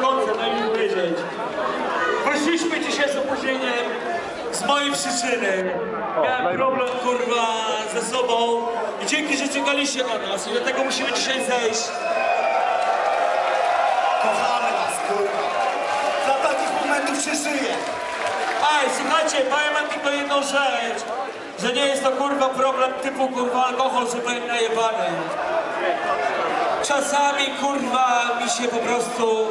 końca, daj mi powiedzieć. Wyszliśmy dzisiaj z opóźnieniem z mojej przyczyny. Miałem problem, kurwa, ze sobą i dzięki, że czekaliście na nas i dlatego musimy dzisiaj zejść. Kochamy was, kurwa. Dla takich momentów się żyje. Ej, słuchajcie, powiem wam tylko jedną rzecz, że nie jest to kurwa problem typu kurwa alkohol, że byłem najebany. Czasami kurwa mi się po prostu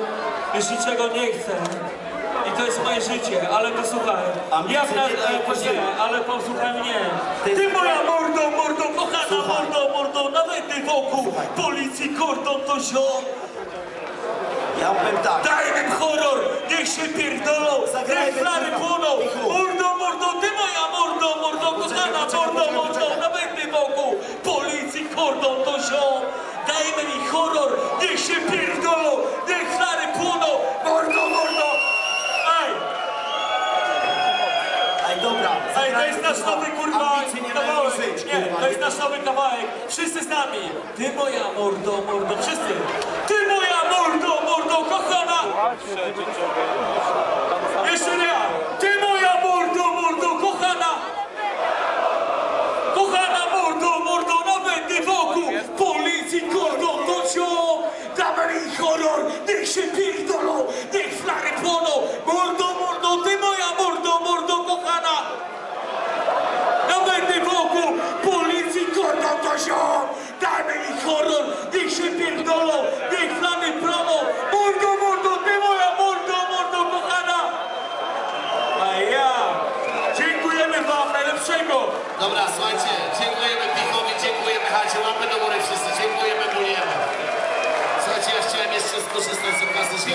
już niczego nie chce. I to jest moje życie, ale posłuchaj. Ja w na, e, ale posłuchaj mnie. Ty moja mordo, mordo, kochana mordo, mordo, nawet ty wokół policji kordon to ziom. Ja powiem tak. Daj im horror, niech się pierdolą, Zagrajmy niech flary płoną. Ej, to jest nasz nowy kurwa nie kawałek. Nie, to jest nasz nowy kawałek. Wszyscy z nami. Ty moja mordo, mordo, wszyscy. Ty moja mordo, mordo, kochana. Jeszcze nie! Ty moja mordo, mordo, kochana! Kochana mordo, mordo, nawet ty wokół policji kordon to! Damy ich horror, niech się pierdolą, niech flary płoną! Mordo, mordo, ty moja mordo, mordo, kochana! Nawet ty wokół policji kordon to ciąg! Damy ich horror, niech się pierdolą, niech flary płoną! Mordo, mordo, ty moja mordo, mordo, kochana! A ja! Dziękujemy wam najlepszego! Dobra, słuchajcie, dziękujemy Pichowi, dziękujemy Chacie, łapy do góry wszyscy, dziękujemy, bulujemy. Słuchajcie, ja chciałem jeszcze skorzystać z okazji, że